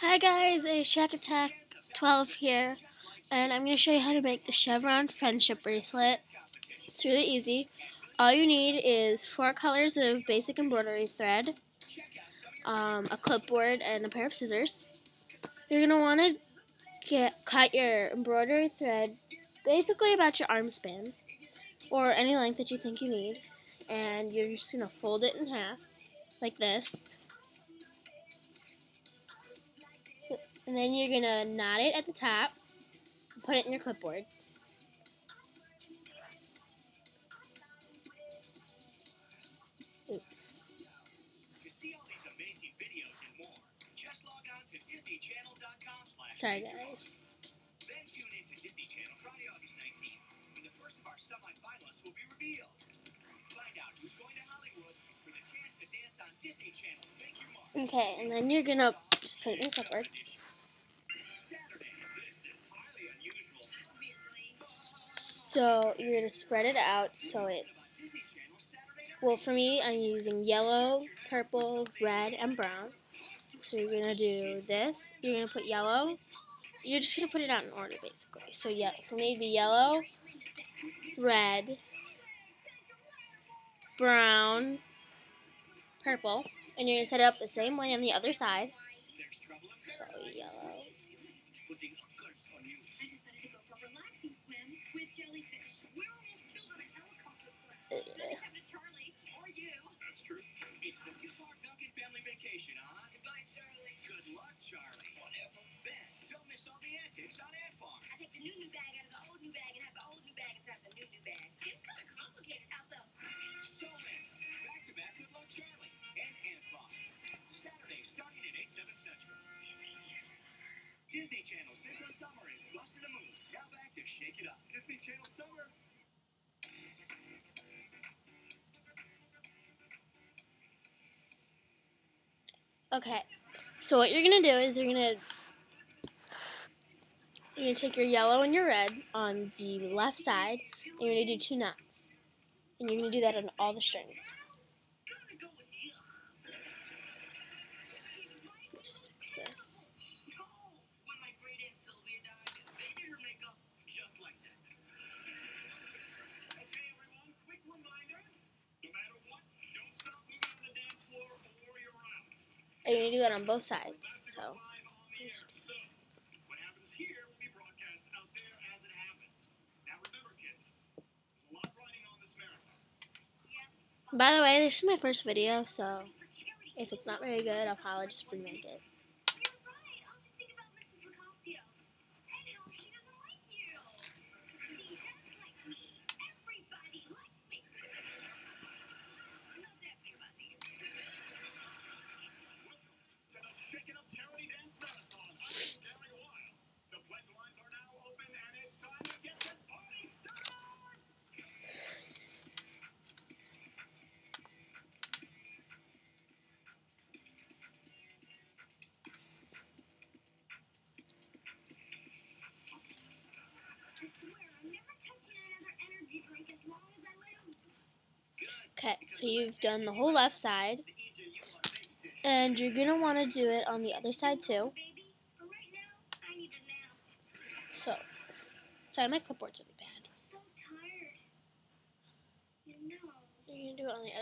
Hi guys, it's Shack Attack 12 here, and I'm going to show you how to make the Chevron Friendship Bracelet. It's really easy. All you need is four colors of basic embroidery thread, um, a clipboard, and a pair of scissors. You're going to want to get cut your embroidery thread basically about your arm span, or any length that you think you need, and you're just going to fold it in half, like this. And then you're going to knot it at the top and put it in your clipboard. Oops. Sorry, guys. Then tune in to Disney Channel Friday, August 19th, when the first of our semifinalists will be revealed. Find out who's going to Hollywood for the chance to dance on Disney Channel. Thank you, Mark. Okay, and then you're gonna just put it in the clipboard. So you're going to spread it out so it's, well for me I'm using yellow, purple, red, and brown. So you're going to do this, you're going to put yellow, you're just going to put it out in order basically. So yeah, for me it'd be yellow, red, brown, purple, and you're going to set it up the same way on the other side. So yellow, Shake It Up. Disney Channel Summer. Okay, so what you're gonna do is you're gonna you're gonna take your yellow and your red on the left side, and you're gonna do two knots, and you're gonna do that on all the strings. And to do that on both sides. So. By the way, this is my first video, so if it's not very good, I'll probably just remake it. Okay, so you've done the whole left side. And you're going to want to do it on the other side too. So, sorry, my clipboard's really bad. You're going to do it on the other